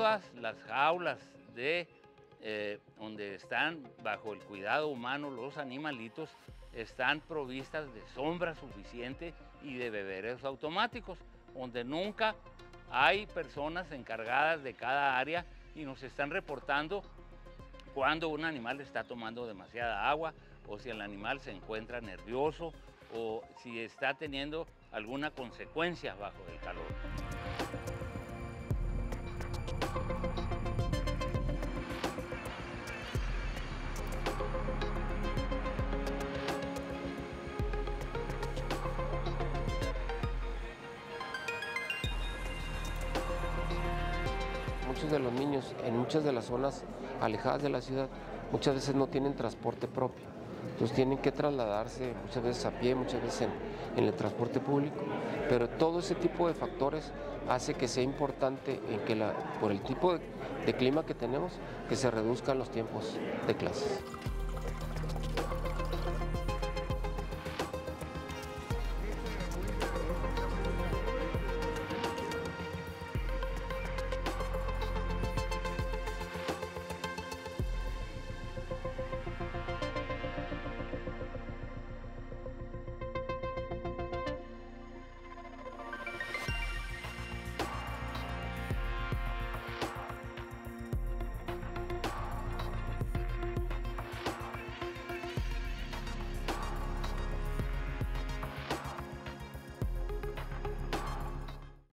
todas las jaulas de eh, donde están bajo el cuidado humano los animalitos están provistas de sombra suficiente y de beberos automáticos, donde nunca hay personas encargadas de cada área y nos están reportando cuando un animal está tomando demasiada agua o si el animal se encuentra nervioso o si está teniendo alguna consecuencia bajo el calor. Muchos de los niños en muchas de las zonas alejadas de la ciudad muchas veces no tienen transporte propio. Entonces tienen que trasladarse muchas veces a pie, muchas veces en, el transporte público. Pero todo ese tipo de factores hace que sea importante que la, por el tipo de clima que tenemos que se reduzcan los tiempos de clases.